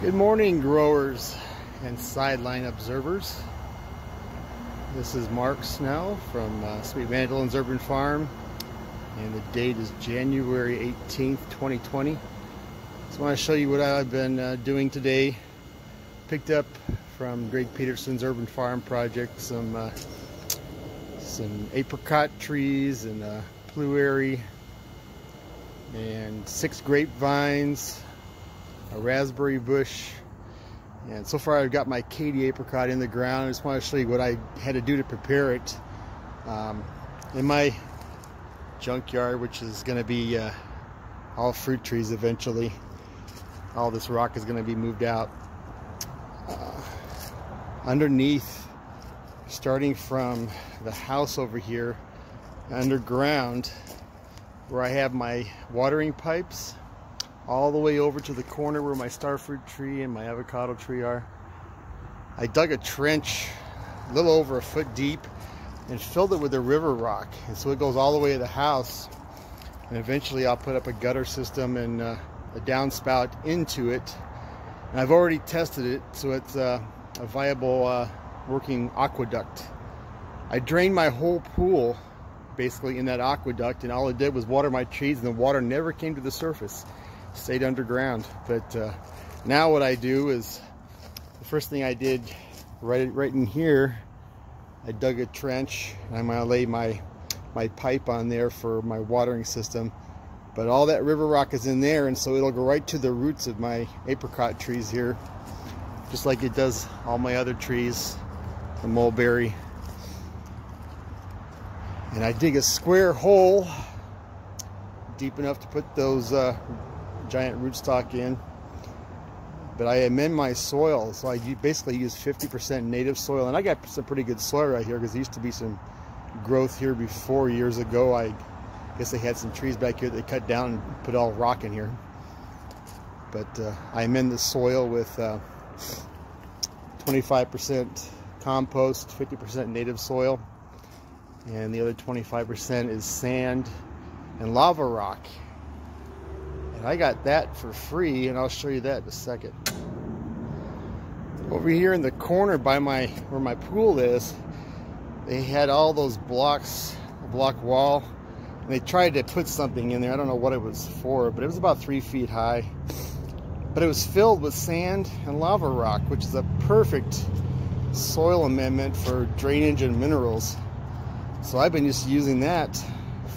Good morning, growers and sideline observers. This is Mark Snell from uh, Sweet Mandolyn's Urban Farm, and the date is January 18th, 2020. Just want to show you what I've been uh, doing today. Picked up from Greg Peterson's Urban Farm project some uh, some apricot trees and a pluot and six grapevines a raspberry bush. And so far I've got my Katy apricot in the ground. I just want to show you what I had to do to prepare it. Um, in my junkyard which is going to be uh, all fruit trees eventually all this rock is going to be moved out. Uh, underneath starting from the house over here underground where I have my watering pipes all the way over to the corner where my starfruit tree and my avocado tree are. I dug a trench a little over a foot deep and filled it with a river rock. And so it goes all the way to the house. And eventually I'll put up a gutter system and uh, a downspout into it. And I've already tested it, so it's uh, a viable uh, working aqueduct. I drained my whole pool basically in that aqueduct and all it did was water my trees and the water never came to the surface stayed underground. But uh, now what I do is, the first thing I did right, right in here, I dug a trench and I'm gonna lay my, my pipe on there for my watering system. But all that river rock is in there and so it'll go right to the roots of my apricot trees here. Just like it does all my other trees, the mulberry. And I dig a square hole deep enough to put those uh, giant rootstock in. But I amend my soil, so I basically use 50% native soil. And I got some pretty good soil right here because there used to be some growth here before years ago. I guess they had some trees back here they cut down and put all rock in here. But uh, I amend the soil with 25% uh, compost, 50% native soil, and the other 25% is sand and lava rock. And I got that for free, and I'll show you that in a second. Over here in the corner by my where my pool is, they had all those blocks, a block wall, and they tried to put something in there. I don't know what it was for, but it was about three feet high. But it was filled with sand and lava rock, which is a perfect soil amendment for drainage and minerals. So I've been just using that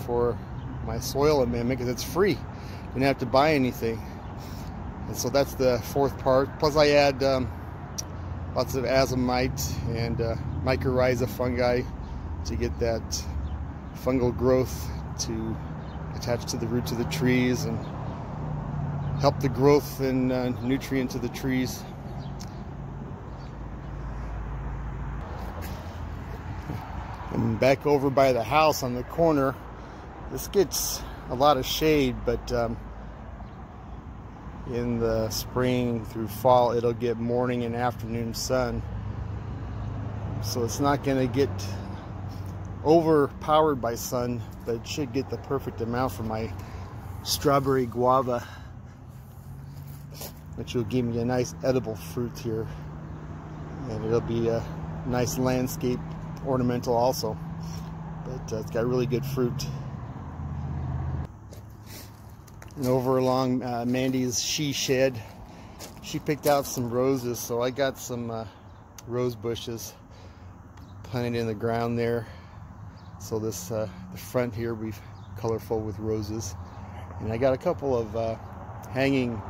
for my soil amendment because it's free didn't have to buy anything. And so that's the fourth part. Plus I add um, lots of azomite and uh, mycorrhiza fungi to get that fungal growth to attach to the roots of the trees and help the growth and uh, nutrient to the trees. And back over by the house on the corner, this gets a lot of shade, but um, in the spring through fall, it'll get morning and afternoon sun. So it's not going to get overpowered by sun, but it should get the perfect amount for my strawberry guava, which will give me a nice edible fruit here. And it'll be a nice landscape ornamental also. But uh, it's got really good fruit and over along uh, Mandy's she shed. She picked out some roses so I got some uh, rose bushes planted in the ground there. So this uh, the front here be colorful with roses. And I got a couple of uh, hanging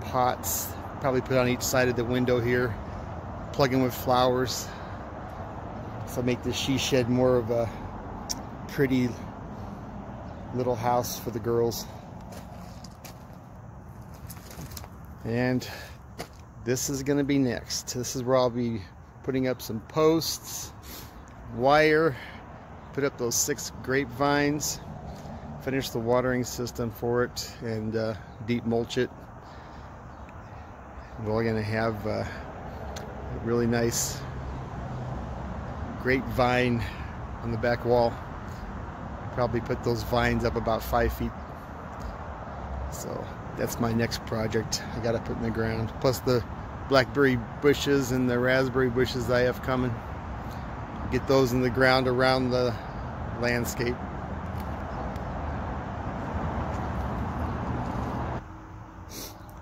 pots probably put on each side of the window here plugging with flowers. So make this she shed more of a pretty little house for the girls And this is going to be next. This is where I'll be putting up some posts, wire, put up those six grapevines, finish the watering system for it, and uh, deep mulch it. We're going to have uh, a really nice grapevine on the back wall. Probably put those vines up about five feet. So that's my next project. I gotta put in the ground. Plus the blackberry bushes and the raspberry bushes I have coming. Get those in the ground around the landscape.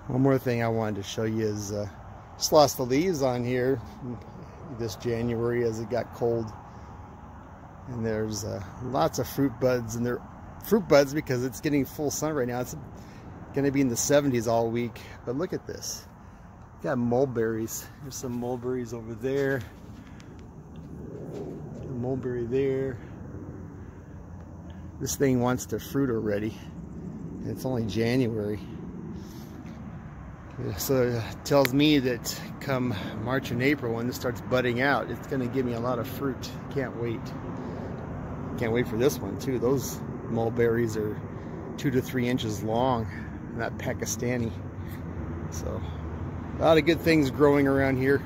One more thing I wanted to show you is uh, just lost the leaves on here this January as it got cold. And there's uh, lots of fruit buds and they're fruit buds because it's getting full sun right now. It's going to be in the 70s all week. But look at this. Got mulberries. There's some mulberries over there. A mulberry there. This thing wants to fruit already. It's only January. So it tells me that come March and April when this starts budding out it's going to give me a lot of fruit. Can't wait. Can't wait for this one too. Those mulberries are two to three inches long, that Pakistani. So a lot of good things growing around here.